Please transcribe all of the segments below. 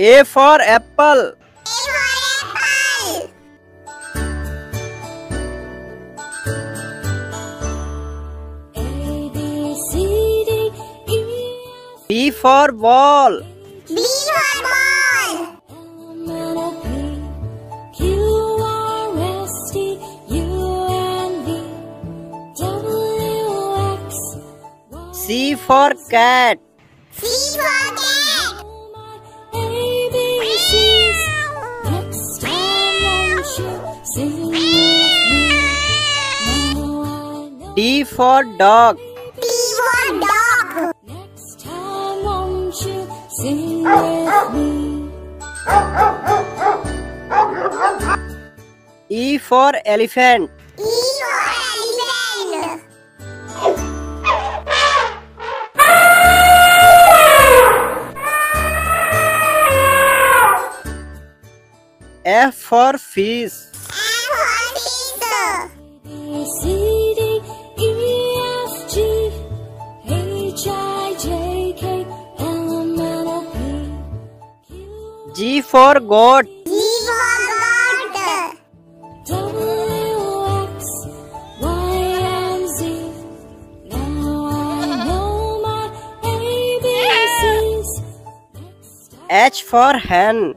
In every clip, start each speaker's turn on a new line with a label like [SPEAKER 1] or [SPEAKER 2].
[SPEAKER 1] A for apple.
[SPEAKER 2] A for apple.
[SPEAKER 1] B for ball.
[SPEAKER 2] B for ball.
[SPEAKER 1] C for cat.
[SPEAKER 2] C for know
[SPEAKER 1] D for dog.
[SPEAKER 2] Next time won't you sing with me?
[SPEAKER 1] E for elephant. F for fish.
[SPEAKER 2] B C D G
[SPEAKER 1] for goat.
[SPEAKER 2] W X Y and Z. Now I know my ABCs.
[SPEAKER 1] H for hen.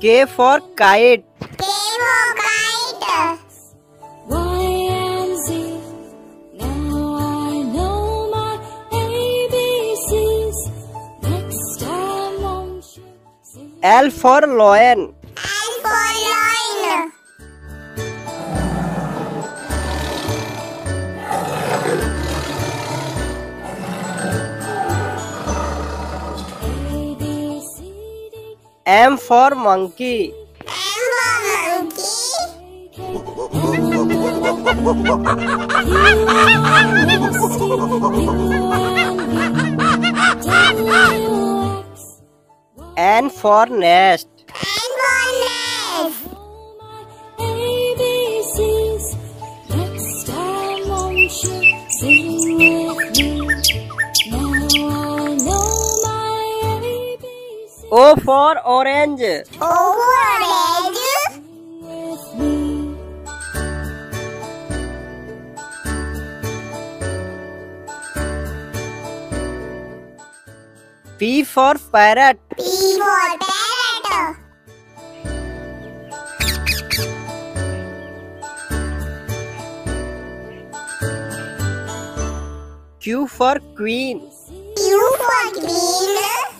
[SPEAKER 2] U
[SPEAKER 1] K for kite.
[SPEAKER 2] Y and Z. Now I know my ABCs. Next time, won't you sing?
[SPEAKER 1] L for lion.
[SPEAKER 2] D
[SPEAKER 1] M for monkey. N for nest. O for orange.
[SPEAKER 2] with me.
[SPEAKER 1] P for parrot. Q for queen.
[SPEAKER 2] Q
[SPEAKER 1] for
[SPEAKER 2] queen. H I J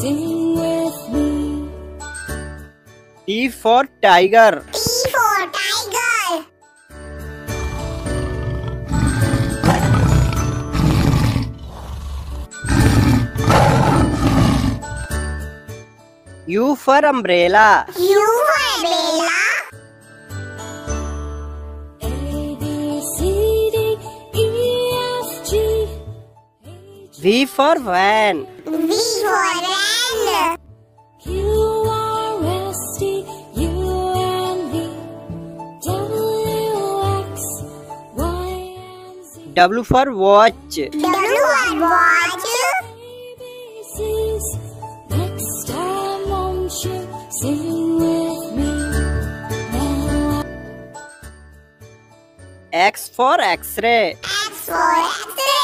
[SPEAKER 2] sing with me?
[SPEAKER 1] T for tiger. U for umbrella.
[SPEAKER 2] A B C D E F G
[SPEAKER 1] V for van.
[SPEAKER 2] V for van. rusty, and for watch.
[SPEAKER 1] W for watch.
[SPEAKER 2] Next time, won't you sing with me?
[SPEAKER 1] X for X-ray.
[SPEAKER 2] X for X-ray.